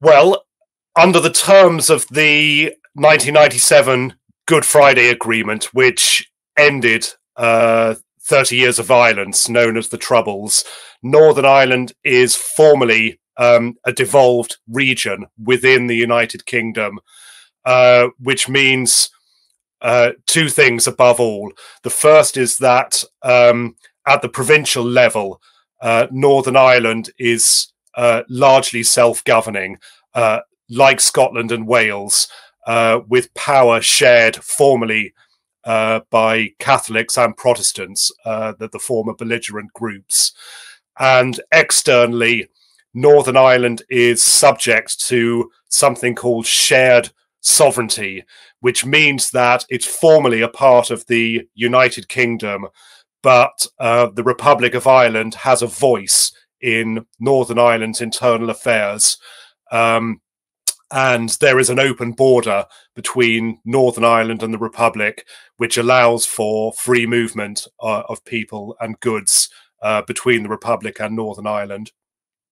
Well, under the terms of the 1997 Good Friday Agreement, which ended uh, 30 years of violence known as the Troubles, Northern Ireland is formally um, a devolved region within the United Kingdom, uh, which means uh, two things above all. The first is that um, at the provincial level, uh, Northern Ireland is uh, largely self governing, uh, like Scotland and Wales, uh, with power shared formally uh, by Catholics and Protestants, uh, the, the former belligerent groups. And externally, Northern Ireland is subject to something called shared sovereignty, which means that it's formally a part of the United Kingdom, but uh, the Republic of Ireland has a voice in Northern Ireland's internal affairs. Um, and there is an open border between Northern Ireland and the Republic, which allows for free movement uh, of people and goods uh, between the Republic and Northern Ireland.